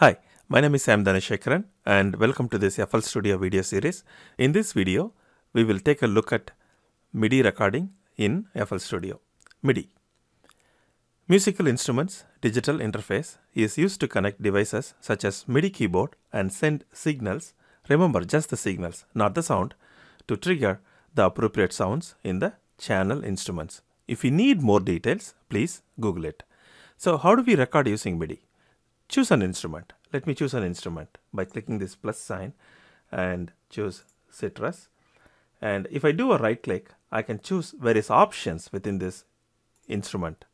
Hi, my name is Sam Dhanasekaran and welcome to this FL Studio video series. In this video, we will take a look at MIDI recording in FL Studio. MIDI. Musical instruments digital interface is used to connect devices such as MIDI keyboard and send signals. Remember just the signals, not the sound, to trigger the appropriate sounds in the channel instruments. If you need more details, please Google it. So, how do we record using MIDI? Choose an instrument. Let me choose an instrument by clicking this plus sign and choose Sytrus. And if I do a right click, I can choose various options within this instrument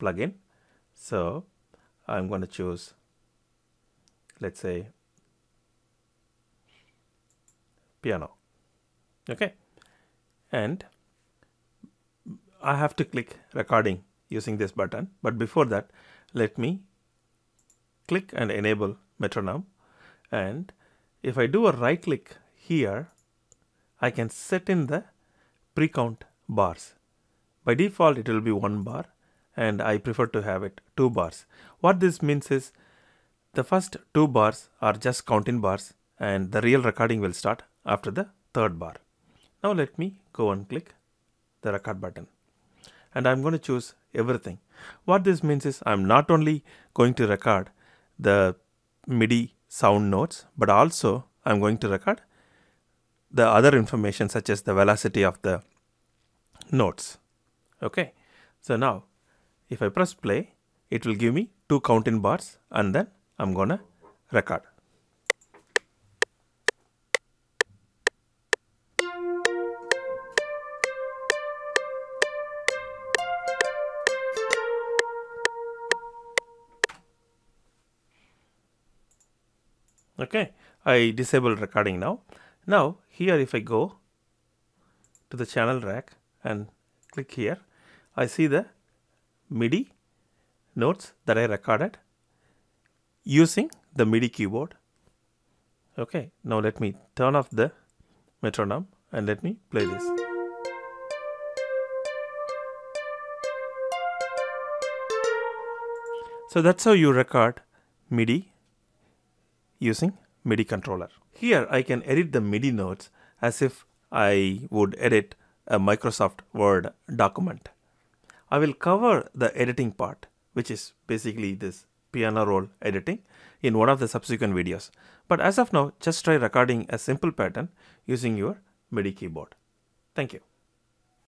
plugin. So I'm going to choose, let's say, piano. Okay. And I have to click recording using this button. But before that, let me click and enable metronome. And if I do a right click here, I can set in the pre-count bars. By default, it will be one bar and I prefer to have it two bars. What this means is the first two bars are just counting bars and the real recording will start after the third bar. Now let me go and click the record button and I'm going to choose everything. What this means is I'm not only going to record the MIDI sound notes but also I'm going to record the other information such as the velocity of the notes. Okay, so now if I press play, it will give me two counting bars and then I'm gonna record. Okay, I disable recording now. Now here if I go to the channel rack and click here, I see the MIDI notes that I recorded using the MIDI keyboard. Okay, now let me turn off the metronome and let me play this. So that's how you record MIDI using MIDI controller. Here I can edit the MIDI notes as if I would edit a Microsoft Word document. I will cover the editing part, which is basically this piano roll editing in one of the subsequent videos. But as of now, just try recording a simple pattern using your MIDI keyboard. Thank you.